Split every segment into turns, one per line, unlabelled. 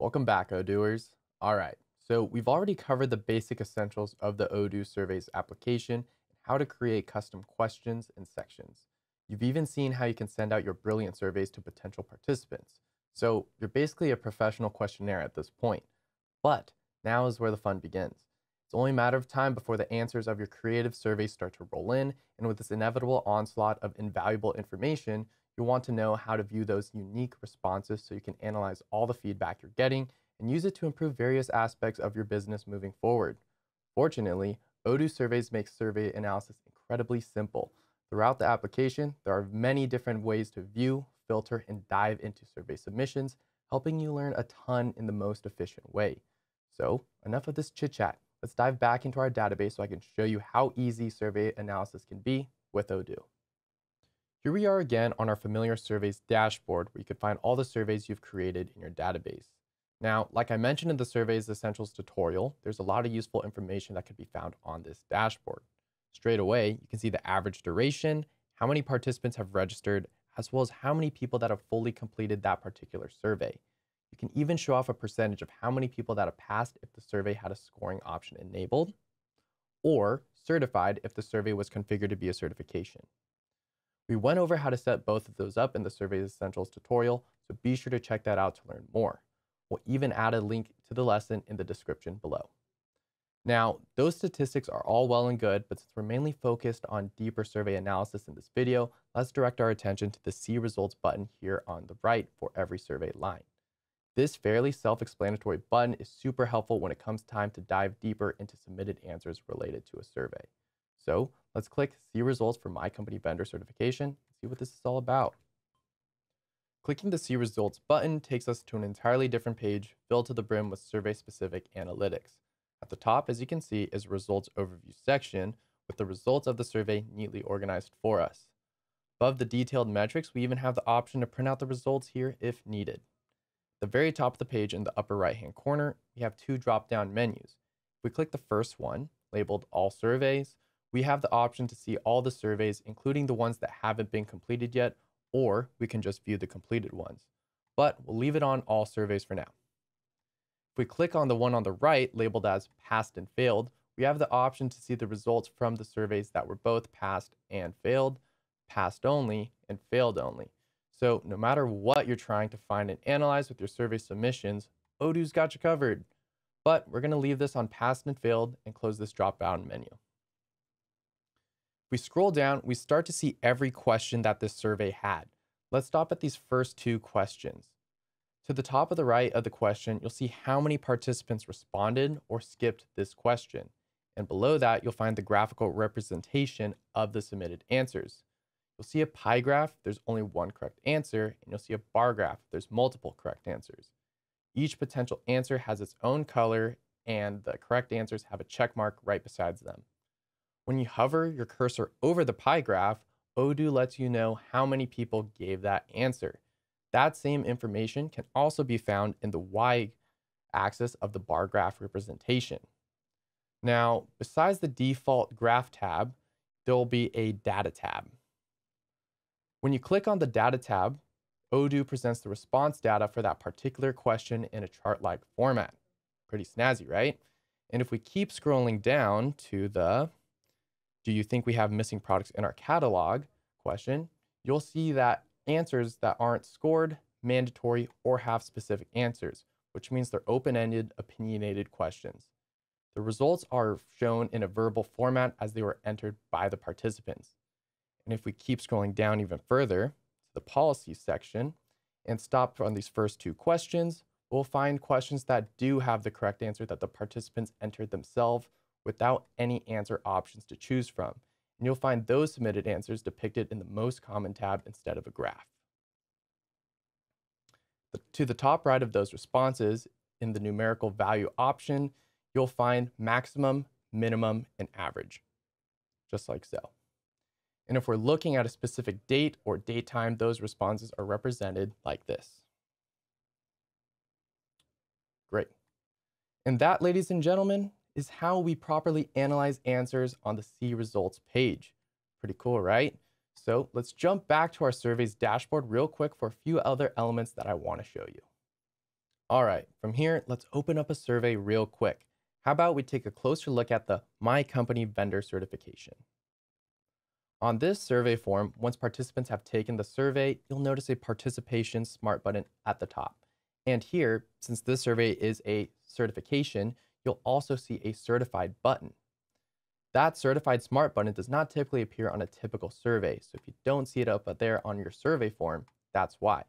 Welcome back, Odooers. All right, so we've already covered the basic essentials of the Odoo Surveys application and how to create custom questions and sections. You've even seen how you can send out your brilliant surveys to potential participants. So you're basically a professional questionnaire at this point. But now is where the fun begins. It's only a matter of time before the answers of your creative surveys start to roll in, and with this inevitable onslaught of invaluable information, you'll want to know how to view those unique responses so you can analyze all the feedback you're getting and use it to improve various aspects of your business moving forward. Fortunately, Odoo Surveys makes survey analysis incredibly simple. Throughout the application, there are many different ways to view, filter, and dive into survey submissions, helping you learn a ton in the most efficient way. So enough of this chit chat. Let's dive back into our database so I can show you how easy survey analysis can be with Odoo. Here we are again on our familiar surveys dashboard where you can find all the surveys you've created in your database. Now, like I mentioned in the Surveys Essentials tutorial, there's a lot of useful information that can be found on this dashboard. Straight away, you can see the average duration, how many participants have registered, as well as how many people that have fully completed that particular survey. You can even show off a percentage of how many people that have passed if the survey had a scoring option enabled, or certified if the survey was configured to be a certification. We went over how to set both of those up in the Surveys Essentials tutorial, so be sure to check that out to learn more. We'll even add a link to the lesson in the description below. Now, those statistics are all well and good, but since we're mainly focused on deeper survey analysis in this video, let's direct our attention to the See Results button here on the right for every survey line. This fairly self-explanatory button is super helpful when it comes time to dive deeper into submitted answers related to a survey. So let's click See Results for My Company Vendor Certification and see what this is all about. Clicking the See Results button takes us to an entirely different page filled to the brim with survey-specific analytics. At the top, as you can see, is a Results Overview section with the results of the survey neatly organized for us. Above the detailed metrics, we even have the option to print out the results here if needed. At the very top of the page in the upper right-hand corner, we have two drop-down menus. If we click the first one, labeled All Surveys, we have the option to see all the surveys, including the ones that haven't been completed yet, or we can just view the completed ones. But we'll leave it on all surveys for now. If we click on the one on the right labeled as passed and failed, we have the option to see the results from the surveys that were both passed and failed, passed only, and failed only. So no matter what you're trying to find and analyze with your survey submissions, Odoo's got you covered. But we're going to leave this on passed and failed and close this drop-down menu If we scroll down, we start to see every question that this survey had. Let's stop at these first two questions. To the top of the right of the question, you'll see how many participants responded or skipped this question. And below that, you'll find the graphical representation of the submitted answers. You'll see a pie graph, there's only one correct answer, and you'll see a bar graph, there's multiple correct answers. Each potential answer has its own color, and the correct answers have a check mark right beside them. When you hover your cursor over the pie graph, Odoo lets you know how many people gave that answer. That same information can also be found in the Y axis of the bar graph representation. Now, besides the default graph tab, there will be a data tab. When you click on the data tab, Odoo presents the response data for that particular question in a chart-like format. Pretty snazzy, right? And if we keep scrolling down to the do you think we have missing products in our catalog question, you'll see that answers that aren't scored, mandatory, or have specific answers, which means they're open-ended, opinionated questions. The results are shown in a verbal format as they were entered by the participants. And if we keep scrolling down even further to the policy section and stop on these first two questions, we'll find questions that do have the correct answer that the participants entered themselves without any answer options to choose from. And you'll find those submitted answers depicted in the most common tab instead of a graph. To the top right of those responses, in the numerical value option, you'll find maximum, minimum, and average, just like so. And if we're looking at a specific date or date time, those responses are represented like this. Great. And that, ladies and gentlemen, is how we properly analyze answers on the See Results page. Pretty cool, right? So let's jump back to our surveys dashboard real quick for a few other elements that I want to show you. All right, from here, let's open up a survey real quick. How about we take a closer look at the My Company Vendor Certification. On this survey form, once participants have taken the survey, you'll notice a participation smart button at the top. And here, since this survey is a certification, you'll also see a certified button. That certified smart button does not typically appear on a typical survey. So if you don't see it up there on your survey form, that's why.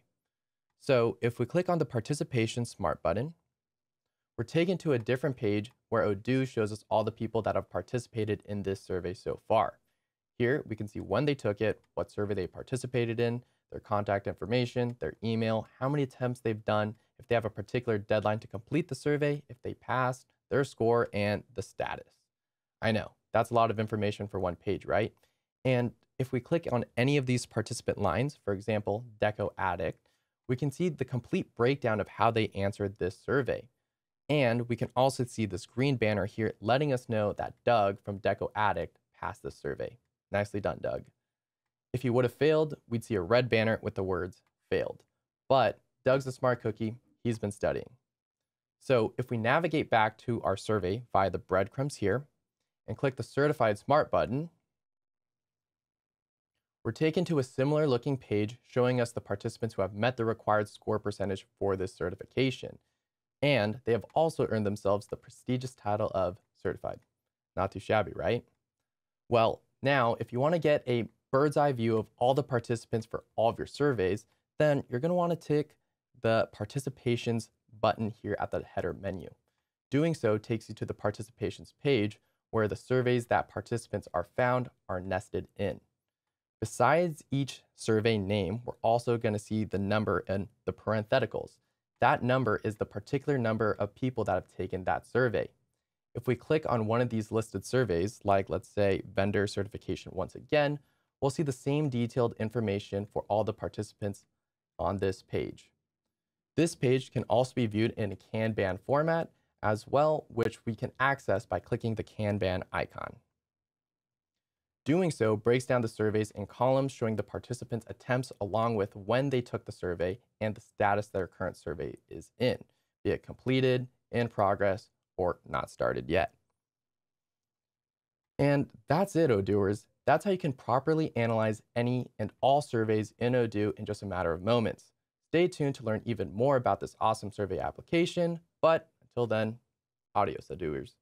So if we click on the participation smart button, we're taken to a different page where Odoo shows us all the people that have participated in this survey so far. Here, we can see when they took it, what survey they participated in, their contact information, their email, how many attempts they've done, if they have a particular deadline to complete the survey, if they passed, their score, and the status. I know, that's a lot of information for one page, right? And if we click on any of these participant lines, for example, Deco Addict, we can see the complete breakdown of how they answered this survey. And we can also see this green banner here letting us know that Doug from Deco Addict passed this survey. Nicely done, Doug. If he would have failed, we'd see a red banner with the words failed. But Doug's a smart cookie, he's been studying. So if we navigate back to our survey via the breadcrumbs here and click the certified smart button, we're taken to a similar looking page showing us the participants who have met the required score percentage for this certification. And they have also earned themselves the prestigious title of certified. Not too shabby, right? Well, now, if you want to get a bird's eye view of all the participants for all of your surveys, then you're going to want to tick the participations button here at the header menu. Doing so takes you to the participations page where the surveys that participants are found are nested in. Besides each survey name, we're also going to see the number in the parentheticals. That number is the particular number of people that have taken that survey. If we click on one of these listed surveys, like let's say vendor certification once again, we'll see the same detailed information for all the participants on this page. This page can also be viewed in a Kanban format as well, which we can access by clicking the Kanban icon. Doing so breaks down the surveys in columns showing the participants' attempts along with when they took the survey and the status their current survey is in, be it completed, in progress, or not started yet. And that's it, Odooers. That's how you can properly analyze any and all surveys in Odoo in just a matter of moments. Stay tuned to learn even more about this awesome survey application, but until then, adios, Odooers.